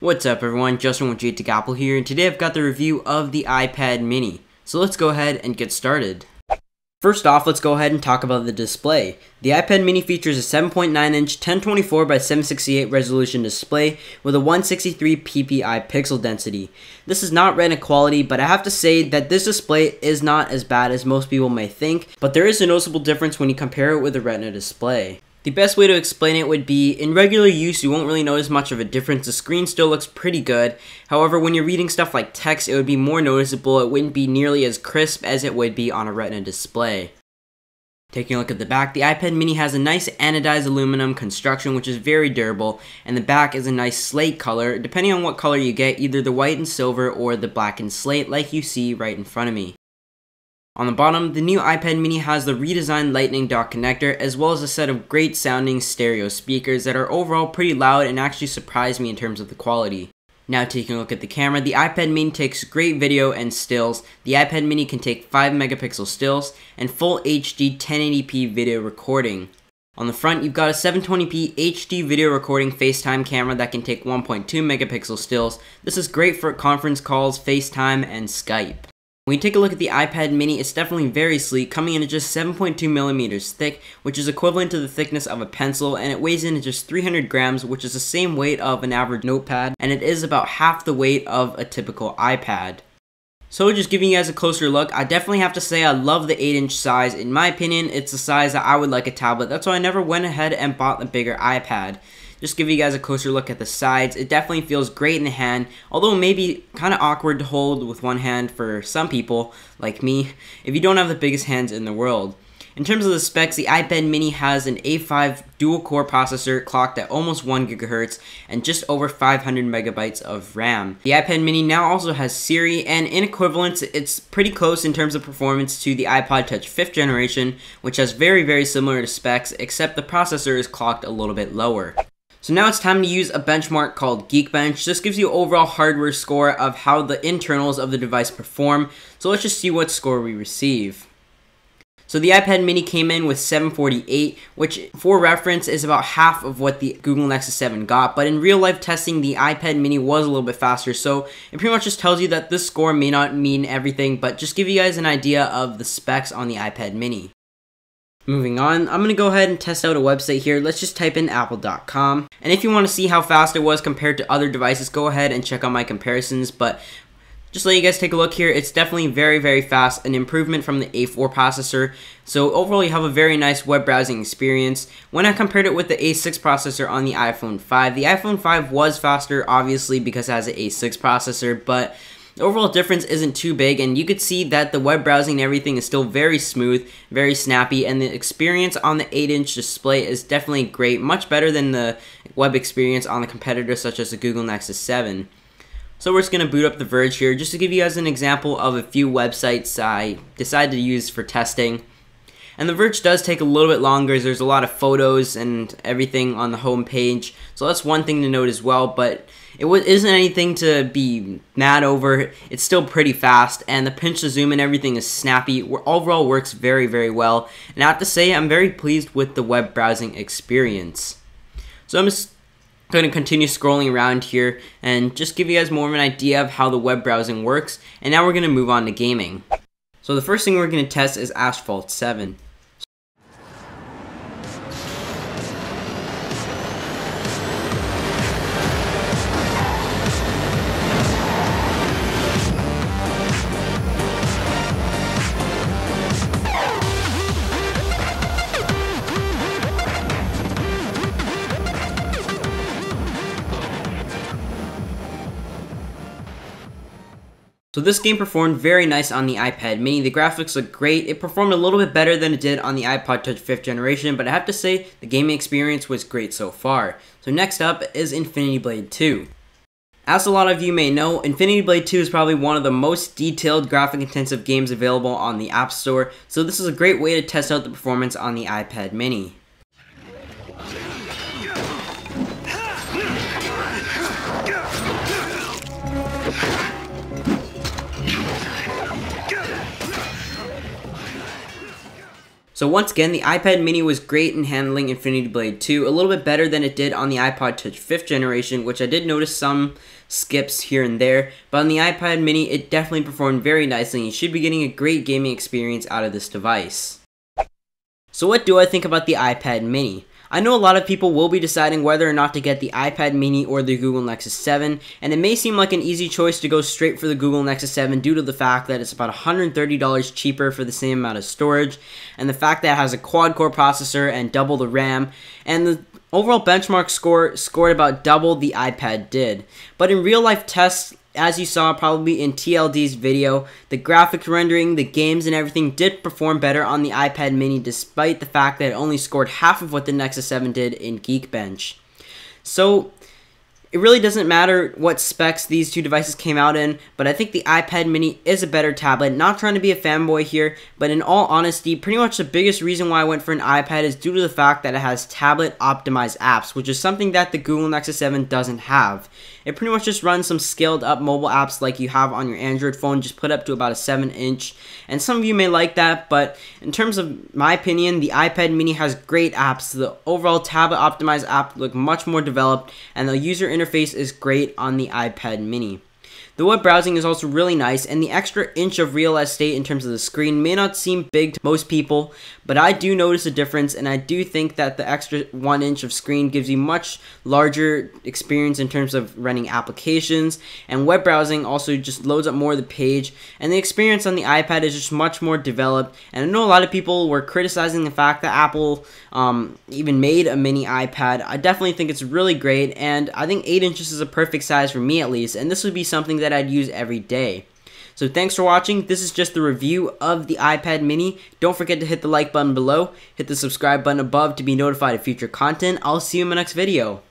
What's up everyone, Justin with JTech Apple here, and today I've got the review of the iPad mini. So let's go ahead and get started. First off, let's go ahead and talk about the display. The iPad mini features a 7.9 inch 1024 by 768 resolution display with a 163 ppi pixel density. This is not Retina quality, but I have to say that this display is not as bad as most people may think, but there is a noticeable difference when you compare it with a Retina display. The best way to explain it would be, in regular use you won't really notice much of a difference, the screen still looks pretty good, however when you're reading stuff like text it would be more noticeable, it wouldn't be nearly as crisp as it would be on a retina display. Taking a look at the back, the iPad mini has a nice anodized aluminum construction which is very durable, and the back is a nice slate color, depending on what color you get, either the white and silver or the black and slate like you see right in front of me. On the bottom, the new iPad mini has the redesigned lightning dock connector as well as a set of great sounding stereo speakers that are overall pretty loud and actually surprised me in terms of the quality. Now taking a look at the camera, the iPad mini takes great video and stills. The iPad mini can take 5 megapixel stills and full HD 1080p video recording. On the front, you've got a 720p HD video recording FaceTime camera that can take 1.2 megapixel stills. This is great for conference calls, FaceTime, and Skype. When you take a look at the iPad mini, it's definitely very sleek, coming in at just 7.2 millimeters thick, which is equivalent to the thickness of a pencil, and it weighs in at just 300 grams, which is the same weight of an average notepad, and it is about half the weight of a typical iPad. So just giving you guys a closer look, I definitely have to say I love the 8 inch size. In my opinion, it's the size that I would like a tablet. That's why I never went ahead and bought the bigger iPad just give you guys a closer look at the sides. It definitely feels great in the hand, although maybe kind of awkward to hold with one hand for some people, like me, if you don't have the biggest hands in the world. In terms of the specs, the iPad mini has an A5 dual-core processor clocked at almost 1 GHz and just over 500 megabytes of RAM. The iPad mini now also has Siri, and in equivalence, it's pretty close in terms of performance to the iPod Touch 5th generation, which has very, very similar specs, except the processor is clocked a little bit lower. So now it's time to use a benchmark called Geekbench. This gives you overall hardware score of how the internals of the device perform. So let's just see what score we receive. So the iPad mini came in with 748, which for reference is about half of what the Google Nexus 7 got, but in real life testing, the iPad mini was a little bit faster, so it pretty much just tells you that this score may not mean everything, but just give you guys an idea of the specs on the iPad mini. Moving on, I'm going to go ahead and test out a website here. Let's just type in apple.com. And if you want to see how fast it was compared to other devices, go ahead and check out my comparisons. But just let you guys take a look here. It's definitely very, very fast, an improvement from the A4 processor. So overall, you have a very nice web browsing experience. When I compared it with the A6 processor on the iPhone 5, the iPhone 5 was faster, obviously, because it has an A6 processor, but the overall difference isn't too big, and you could see that the web browsing and everything is still very smooth, very snappy, and the experience on the 8-inch display is definitely great, much better than the web experience on the competitors such as the Google Nexus 7. So we're just going to boot up The Verge here, just to give you guys an example of a few websites I decided to use for testing. And The Verge does take a little bit longer as there's a lot of photos and everything on the home page. So that's one thing to note as well, but it isn't anything to be mad over. It's still pretty fast, and the pinch to zoom and everything is snappy. Overall, works very, very well. And I have to say, I'm very pleased with the web browsing experience. So I'm just going to continue scrolling around here and just give you guys more of an idea of how the web browsing works. And now we're going to move on to gaming. So the first thing we're going to test is Asphalt 7. So this game performed very nice on the iPad mini. The graphics look great. It performed a little bit better than it did on the iPod Touch 5th generation, but I have to say the gaming experience was great so far. So next up is Infinity Blade 2. As a lot of you may know, Infinity Blade 2 is probably one of the most detailed graphic intensive games available on the App Store, so this is a great way to test out the performance on the iPad mini. So once again, the iPad mini was great in handling Infinity Blade 2, a little bit better than it did on the iPod Touch 5th generation, which I did notice some skips here and there, but on the iPad mini, it definitely performed very nicely and you should be getting a great gaming experience out of this device. So what do I think about the iPad mini? I know a lot of people will be deciding whether or not to get the iPad mini or the Google Nexus 7, and it may seem like an easy choice to go straight for the Google Nexus 7 due to the fact that it's about $130 cheaper for the same amount of storage, and the fact that it has a quad-core processor and double the RAM, and the overall benchmark score scored about double the iPad did. But in real life tests, as you saw probably in TLD's video, the graphics rendering, the games, and everything did perform better on the iPad mini despite the fact that it only scored half of what the Nexus 7 did in Geekbench. So, it really doesn't matter what specs these two devices came out in, but I think the iPad mini is a better tablet. Not trying to be a fanboy here, but in all honesty, pretty much the biggest reason why I went for an iPad is due to the fact that it has tablet optimized apps, which is something that the Google Nexus 7 doesn't have. It pretty much just runs some scaled up mobile apps like you have on your Android phone, just put up to about a 7 inch. And some of you may like that, but in terms of my opinion, the iPad mini has great apps. The overall tablet optimized app look much more developed, and the user interface is great on the iPad mini. The web browsing is also really nice, and the extra inch of real estate in terms of the screen may not seem big to most people, but I do notice a difference, and I do think that the extra one inch of screen gives you much larger experience in terms of running applications, and web browsing also just loads up more of the page, and the experience on the iPad is just much more developed, and I know a lot of people were criticizing the fact that Apple um, even made a mini iPad. I definitely think it's really great, and I think 8 inches is a perfect size for me at least, and this would be something that that I'd use every day. So thanks for watching. This is just the review of the iPad mini. Don't forget to hit the like button below, hit the subscribe button above to be notified of future content. I'll see you in my next video.